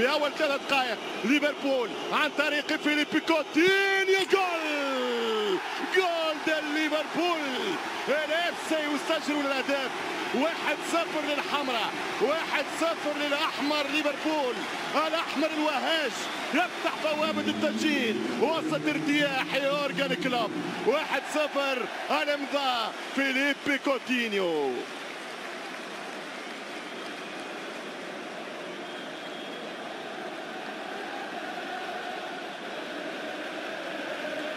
في أول ثلاث دقائق. ليفربول عن طريق فيليبي كوتينيو جول! جول ديال ليفربول. الليفر يسجل الاهداف واحد صفر للحمراء. واحد صفر للأحمر ليفربول. الأحمر الوهاج يفتح بوابة التسجيل وسط ارتياح يورجن كلوب. واحد صفر. الإمضاء. فيليبي كوتينيو.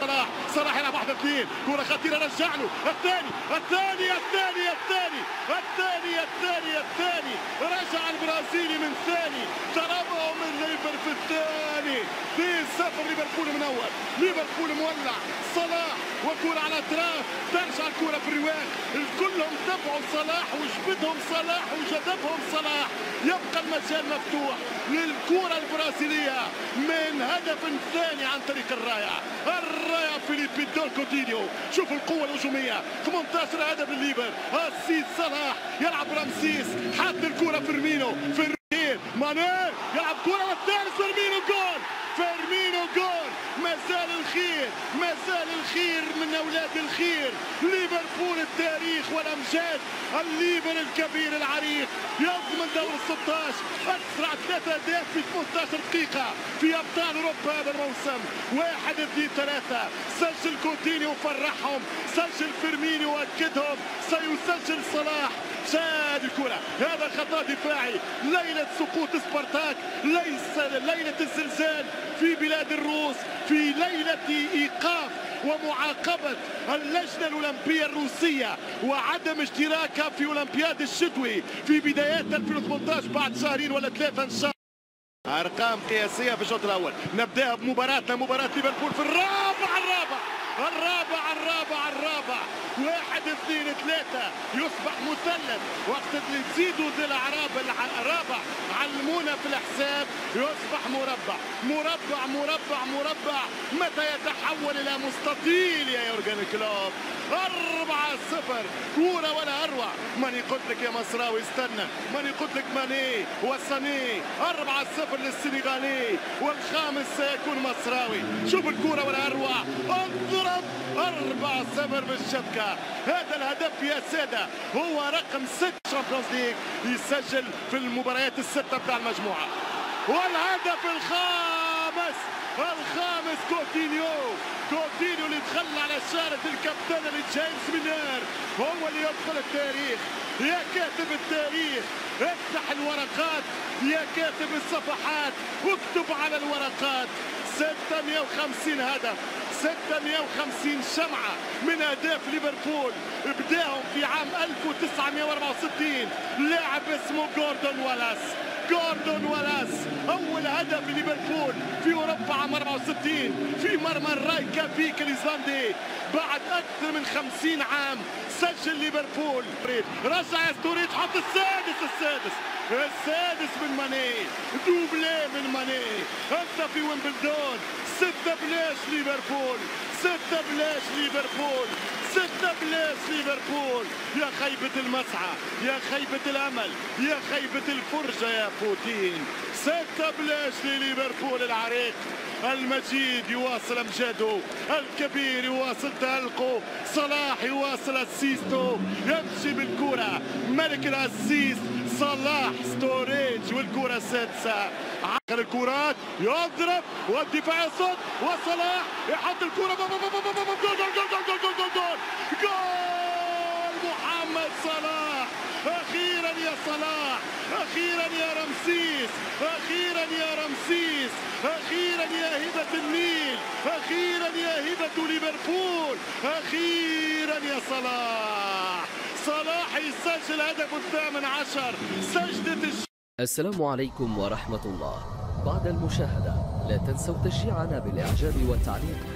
صلاح صلاح يلعب واحد اثنين كرة خطيرة رجع له. الثاني الثاني الثاني الثاني الثاني الثاني الثاني رجع البرازيلي من ثاني ضربه من ليفر في الثاني. في صفر ليفربول من أول. ليفربول مولع. صلاح وكرة على الاطراف ترجع الكرة في الرواق كلهم تبعوا صلاح وجبدهم صلاح وجذبهم صلاح. يبقى المجال مفتوح للكرة البرازيلية من هدف ثاني عن طريق الراية الراية فيليبي دول كوتينيو شوف القوة الهجومية. 18 هدف لليفر. السيد صلاح يلعب رمسيس. حط الكرة فيرمينو ماني يلعب كرة والثالث فيرمينو جول فيرمينو جول ما زال الخير ما زال الخير من أولاد الخير. ليفربول التاريخ والأمجاد الليفر الكبير العريق. يضمن دور ال 16 أسرع ثلاثة اهداف في 18 دقيقة. في أبطال أوروبا هذا الموسم واحد اثنين ثلاثة. سجل كوتينيو وفرحهم. سجل فيرمينيو واكدهم سيسجل صلاح. شاد الكرة. هذا خطأ دفاعي. ليلة سقوط سبارتاك. ليس ليلة الزلزال في بلاد الروس في ليلة إيقاف ومعاقبة اللجنة الأولمبية الروسية وعدم اشتراكها في أولمبياد الشتوي في بدايات 2018 بعد شهرين ولا ثلاثة إن شاء الله. أرقام قياسية في الشوط الأول. نبدأها بمباراتنا مباراة ليفربول في الرابع الرابع الرابع الرابع الرابع. واحد اثنين ثلاثة. يصبح مثلث وقت اللي تزيدوا ذي الأعراب الرابع علمونا في الحساب يصبح مربع. مربع مربع مربع. متى يتحول إلى مستطيل يا يورجن كلوب؟ أربعة صفر. كورة ولا أروع. ماني قلت لك يا مصراوي؟ استنى. ماني قلت لك ماني وساني أربعة صفر للسنغالي. والخامس سيكون مصراوي. شوف الكورة ولا أروع. اضرب أربعة صفر بالشبكة هذا الهدف يا سادة. هو رقم ست Champions League يسجل في المباريات الستة بتاع المجموعة. والهدف الخامس الخامس كوتينيو. كوتينيو اللي تخلى على شارة الكابتن اللي جيمس ميلنر. هو اللي يدخل التاريخ. يا كاتب التاريخ افتح الورقات. يا كاتب الصفحات واكتب على الورقات. 650 هدف. 650 شمعة من أهداف ليفربول بداهم في عام 1964 لاعب اسمه جوردون والاس. جوردون والاس أول هدف ليفربول في أوروبا عام 64 في مرمى الريكيافيك الإيسلندي بعد أكثر من 50 عام سجل ليفربول. رجع يا ستوريج حط السادس السادس السادس من ماني. doublé من ماني. انت في ويمبلدون. ستة بلاش ليفربول ستة بلاش ليفربول ستة بلاش ليفربول. يا خيبة المسعى يا خيبة الأمل يا خيبة الفرجة يا بوتين. ستة بلاش لليفربول العريق. المجيد يواصل أمجاده الكبير يواصل تألقه صلاح يواصل assist و يمشي بالكرة ملك ال assist صلاح ستوريج والكرة السادسة. عقل الكرات يضرب والدفاع يصد وصلاح يحط الكرة. goal goal goal goal goal goal goal. جول محمد صلاح. أخيرا يا صلاح. أخيرا يا رمسيس. أخيرا يا رمسيس. أخيرا يا هبه النيل. أخيرا يا هبه ليفربول. أخيرا يا صلاح. صلاح يسجل هدفه الثامن عشر. الش... السلام عليكم ورحمة الله. بعد المشاهدة لا تنسوا تشجيعنا بالإعجاب والتعليق.